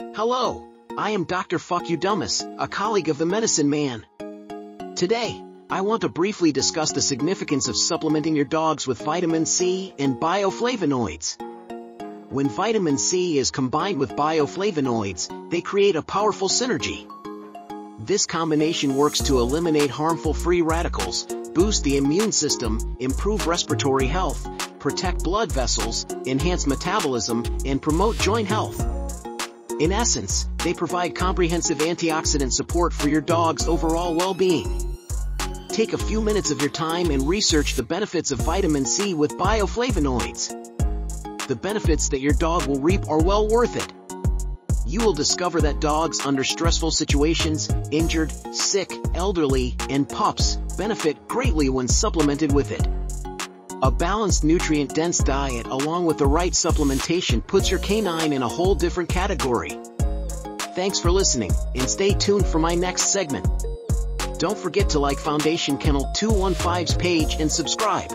Hello, I am Dr. Fuck You Dummus, a colleague of the Medicine Man. Today, I want to briefly discuss the significance of supplementing your dogs with vitamin C and bioflavonoids. When vitamin C is combined with bioflavonoids, they create a powerful synergy. This combination works to eliminate harmful free radicals, boost the immune system, improve respiratory health, protect blood vessels, enhance metabolism, and promote joint health. In essence, they provide comprehensive antioxidant support for your dog's overall well-being. Take a few minutes of your time and research the benefits of vitamin C with bioflavonoids. The benefits that your dog will reap are well worth it. You will discover that dogs under stressful situations, injured, sick, elderly, and pups, benefit greatly when supplemented with it. A balanced nutrient-dense diet along with the right supplementation puts your canine in a whole different category. Thanks for listening, and stay tuned for my next segment. Don't forget to like Foundation Kennel 215's page and subscribe.